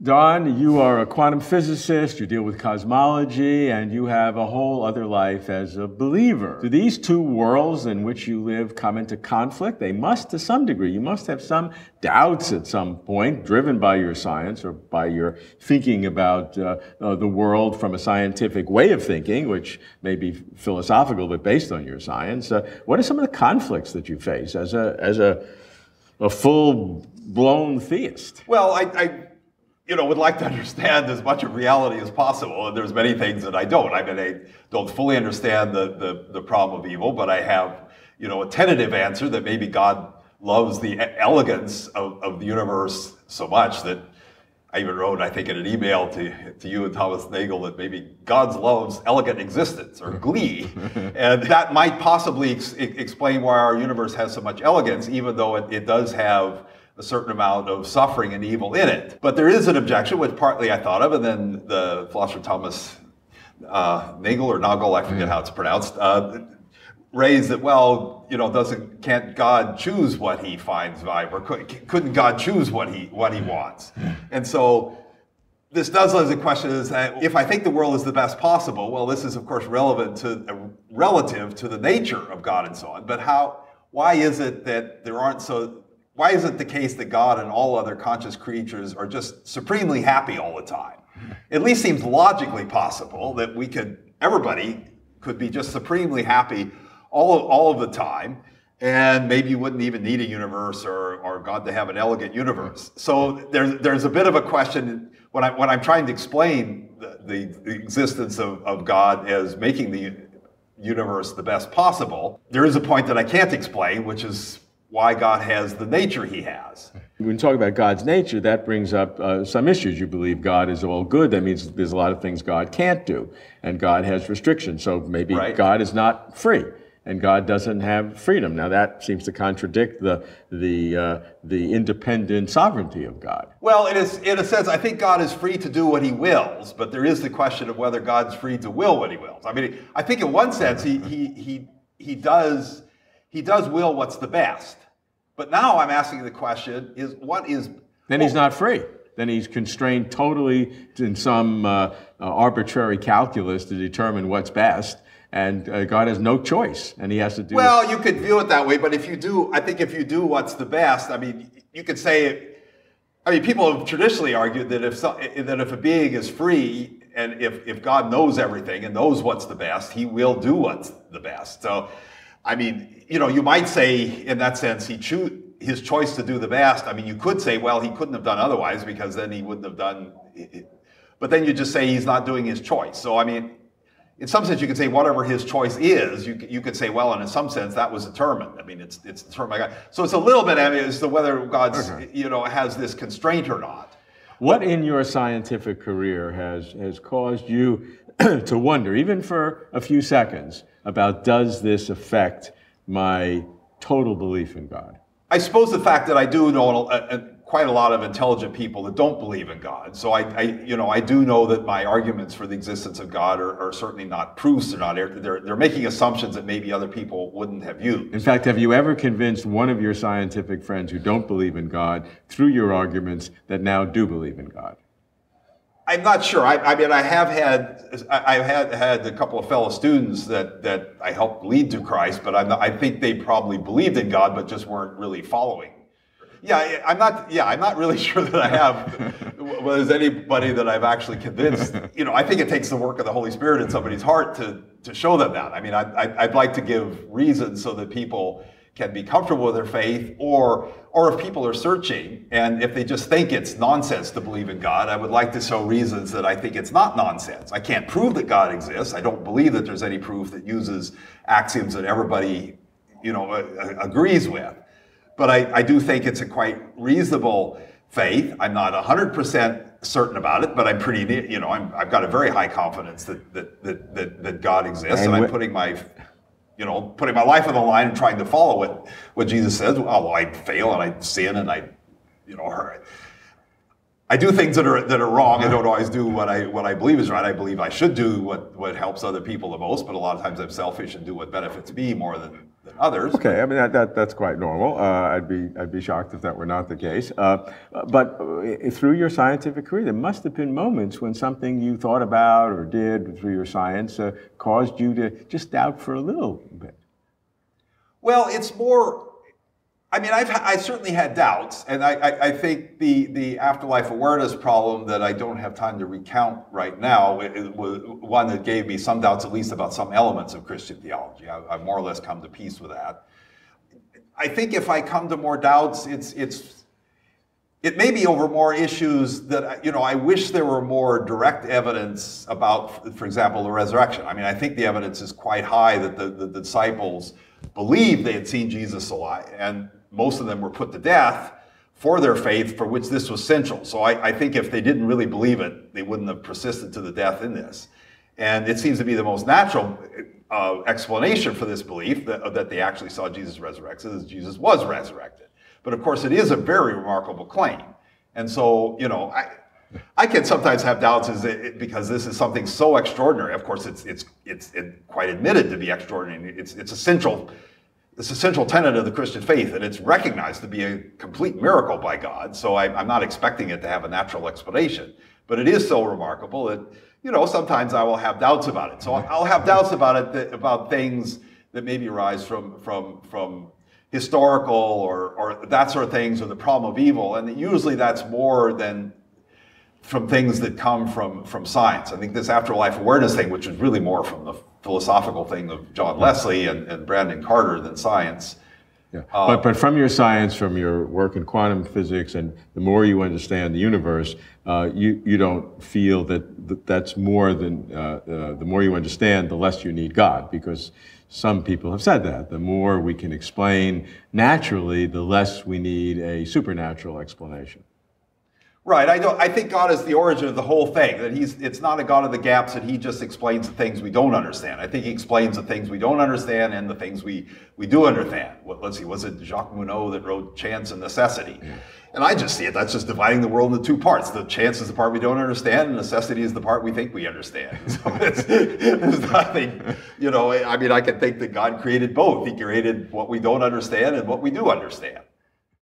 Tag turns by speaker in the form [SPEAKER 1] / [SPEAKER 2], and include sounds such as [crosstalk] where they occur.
[SPEAKER 1] Don, you are a quantum physicist, you deal with cosmology, and you have a whole other life as a believer. Do these two worlds in which you live come into conflict? They must to some degree. You must have some doubts at some point, driven by your science or by your thinking about uh, uh, the world from a scientific way of thinking, which may be philosophical but based on your science. Uh, what are some of the conflicts that you face as a, as a, a full blown theist?
[SPEAKER 2] Well, I, I you know, would like to understand as much of reality as possible. And there's many things that I don't. I mean, I don't fully understand the, the, the problem of evil, but I have, you know, a tentative answer that maybe God loves the elegance of, of the universe so much that I even wrote, I think, in an email to, to you and Thomas Nagel that maybe God loves elegant existence or glee. [laughs] and that might possibly ex explain why our universe has so much elegance, even though it, it does have a certain amount of suffering and evil in it. But there is an objection, which partly I thought of, and then the philosopher Thomas uh, Nagel or Nagel, I forget mm. how it's pronounced, uh, raised that, well, you know, doesn't can't God choose what he finds valuable? Couldn't God choose what he what he wants? And so this does raise the question is that if I think the world is the best possible, well, this is of course relevant to uh, relative to the nature of God and so on. But how? Why is it that there aren't so why is it the case that God and all other conscious creatures are just supremely happy all the time? It at least seems logically possible that we could, everybody could be just supremely happy all, all of the time, and maybe you wouldn't even need a universe or, or God to have an elegant universe. So there's, there's a bit of a question when, I, when I'm trying to explain the, the, the existence of, of God as making the universe the best possible, there is a point that I can't explain, which is why God has the nature he has.
[SPEAKER 1] When you talk about God's nature, that brings up uh, some issues. You believe God is all good. That means there's a lot of things God can't do, and God has restrictions. So maybe right. God is not free, and God doesn't have freedom. Now that seems to contradict the the uh, the independent sovereignty of God.
[SPEAKER 2] Well, it is in a sense. I think God is free to do what He wills, but there is the question of whether God's free to will what He wills. I mean, I think in one sense he he he he does he does will what's the best. But now I'm asking the question is what is.
[SPEAKER 1] Then he's not free. Then he's constrained totally in some uh, uh, arbitrary calculus to determine what's best. And uh, God has no choice, and he has to do.
[SPEAKER 2] Well, it. you could view it that way, but if you do, I think if you do what's the best, I mean, you could say. I mean, people have traditionally argued that if so, that if a being is free, and if, if God knows everything and knows what's the best, he will do what's the best. So I mean, you know, you might say in that sense he choose his choice to do the best. I mean, you could say, well, he couldn't have done otherwise because then he wouldn't have done. It. But then you just say he's not doing his choice. So I mean, in some sense, you could say whatever his choice is, you, you could say, well, and in some sense, that was determined. I mean, it's it's determined by God. So it's a little bit I mean, as to whether God's okay. you know has this constraint or not.
[SPEAKER 1] What in your scientific career has has caused you [clears throat] to wonder, even for a few seconds, about does this affect my total belief in God?
[SPEAKER 2] I suppose the fact that I do know a, a, quite a lot of intelligent people that don't believe in God. So I, I, you know, I do know that my arguments for the existence of God are, are certainly not proofs. They're not. They're, they're making assumptions that maybe other people wouldn't have used.
[SPEAKER 1] In fact, have you ever convinced one of your scientific friends who don't believe in God through your arguments that now do believe in God?
[SPEAKER 2] I'm not sure. I, I, mean, I have had I've had had a couple of fellow students that that I helped lead to Christ, but not, i think they probably believed in God, but just weren't really following. Yeah, I'm not. Yeah, I'm not really [laughs] sure that I have. there's anybody that I've actually convinced. You know, I think it takes the work of the Holy Spirit in somebody's heart to to show them that. I mean, I, I'd like to give reasons so that people can be comfortable with their faith, or or if people are searching and if they just think it's nonsense to believe in God, I would like to show reasons that I think it's not nonsense. I can't prove that God exists. I don't believe that there's any proof that uses axioms that everybody, you know, agrees with. But I, I do think it's a quite reasonable faith. I'm not 100% certain about it, but I'm pretty, you know, i have got a very high confidence that, that, that, that, that God exists, and, and I'm putting my you know, putting my life on the line and trying to follow what, what Jesus says. Oh, well, I fail and I sin and I, you know, I do things that are that are wrong. I don't always do what I what I believe is right. I believe I should do what what helps other people the most, but a lot of times I'm selfish and do what benefits me more than than others.
[SPEAKER 1] Okay, I mean that, that that's quite normal. Uh, I'd be I'd be shocked if that were not the case. Uh, but uh, through your scientific career, there must have been moments when something you thought about or did through your science uh, caused you to just doubt for a little bit.
[SPEAKER 2] Well, it's more. I mean, I've I certainly had doubts, and I, I, I, think the the afterlife awareness problem that I don't have time to recount right now it, it was one that gave me some doubts, at least about some elements of Christian theology. I, I've more or less come to peace with that. I think if I come to more doubts, it's it's it may be over more issues that you know i wish there were more direct evidence about for example the resurrection i mean i think the evidence is quite high that the, the, the disciples believed they had seen jesus alive and most of them were put to death for their faith, for which this was central. So I, I, think if they didn't really believe it, they wouldn't have persisted to the death in this. And it seems to be the most natural uh, explanation for this belief that, that they actually saw Jesus resurrected, is Jesus was resurrected. But of course, it is a very remarkable claim. And so, you know, I, I can sometimes have doubts it, because this is something so extraordinary. Of course, it's it's it's it quite admitted to be extraordinary. It's it's essential it's a central tenet of the Christian faith, and it's recognized to be a complete miracle by God. So I, am not expecting it to have a natural explanation, but it is so remarkable that you know sometimes I will have doubts about it. So I'll have doubts about it that, about things that maybe arise from from from historical or or that sort of things, or the problem of evil, and usually that's more than from things that come from from science. I think this afterlife awareness thing, which is really more from the philosophical thing of John Leslie and, and Brandon Carter than science.
[SPEAKER 1] Yeah. Uh, but, but from your science, from your work in quantum physics, and the more you understand the universe, uh, you, you don't feel that, that's more than, uh, uh, the more you understand, the less you need God, because some people have said that. The more we can explain naturally, the less we need a supernatural explanation.
[SPEAKER 2] Right. I don't. I think God is the origin of the whole thing. That he's. It's not a God of the gaps. That he just explains the things we don't understand. I think he explains the things we don't understand and the things we we do understand. What, let's see. Was it Jacques Monod that wrote Chance and Necessity? And I just see it. That's just dividing the world into two parts. The chance is the part we don't understand, and necessity is the part we think we understand. [laughs] So it's, it's nothing. You know. I mean, I can think that God created both. He created what we don't understand and what we do understand.